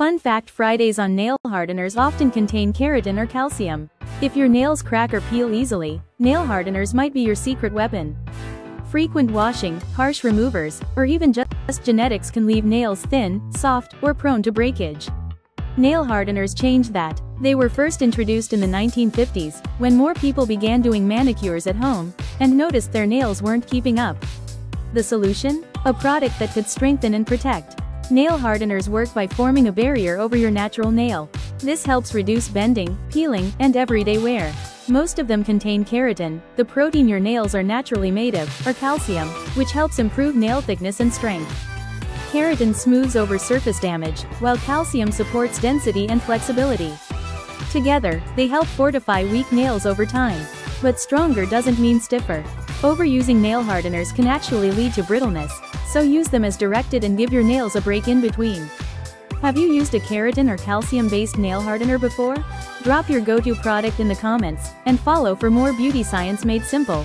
Fun fact Fridays on nail hardeners often contain keratin or calcium. If your nails crack or peel easily, nail hardeners might be your secret weapon. Frequent washing, harsh removers, or even just genetics can leave nails thin, soft, or prone to breakage. Nail hardeners changed that. They were first introduced in the 1950s, when more people began doing manicures at home, and noticed their nails weren't keeping up. The solution? A product that could strengthen and protect. Nail hardeners work by forming a barrier over your natural nail. This helps reduce bending, peeling, and everyday wear. Most of them contain keratin, the protein your nails are naturally made of, or calcium, which helps improve nail thickness and strength. Keratin smooths over surface damage, while calcium supports density and flexibility. Together, they help fortify weak nails over time. But stronger doesn't mean stiffer. Overusing nail hardeners can actually lead to brittleness, so use them as directed and give your nails a break in between. Have you used a keratin or calcium-based nail hardener before? Drop your go-to product in the comments, and follow for more beauty science made simple.